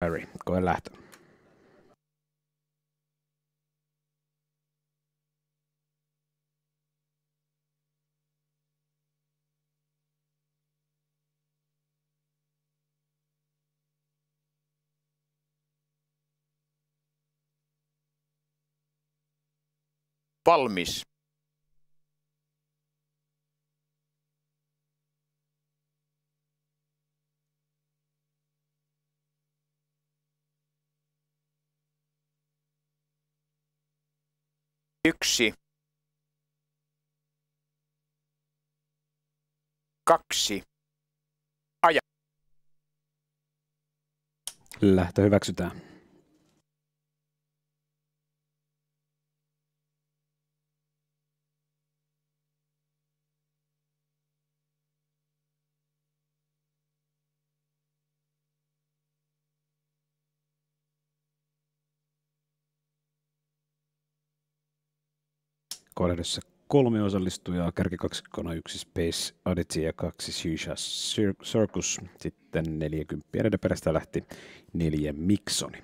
Mary, koe lähtö. Valmis. Yksi. Kaksi. Lähtö hyväksytään. Kohdassa kolme osallistujaa, kärkikaksikkona yksi Space Oddity ja kaksi Shisha Circus. Sitten 40 edelleen perästä lähti neljä Miksoni.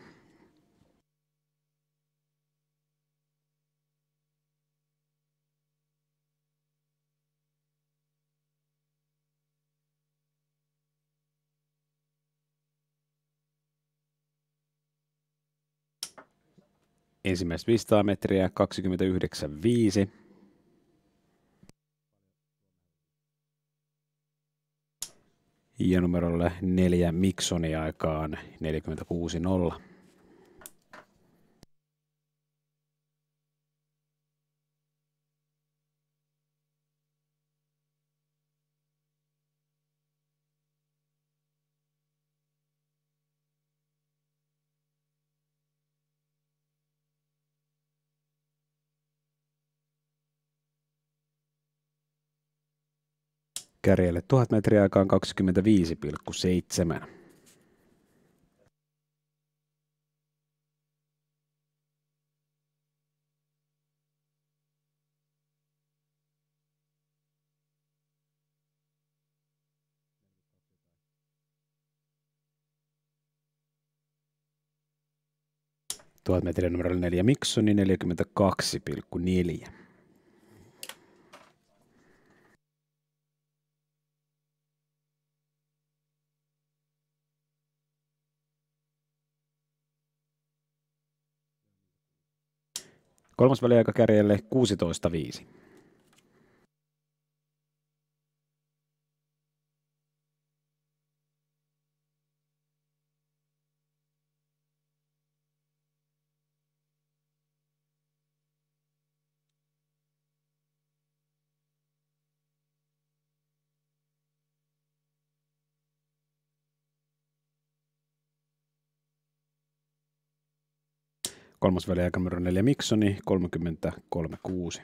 Ensimmäiset 500 metriä 29,5. Ja numerolle neljä Miksoni aikaan 46,0. Kärjelle 1000 metriä aikaan 25,7. Tuhat metriä numero 4 Miksoni 42,4. Kolmas väliaika kärjelle 16.5. Kolmas väliaika numero 4 Miksoni 33,6.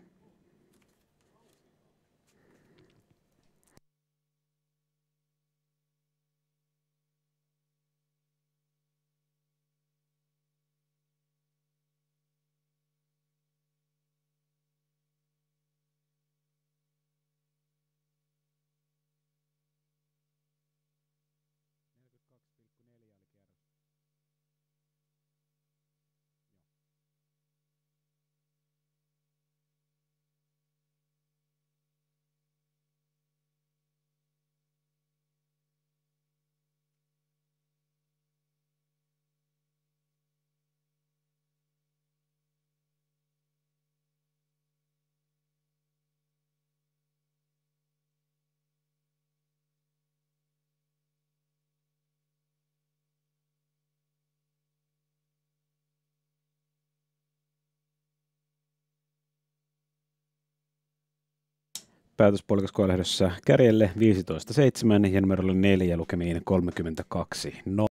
Päätöspuolikas koelehdessä kärjelle 15.7 ja numerolle 4 lukemiin 32.0.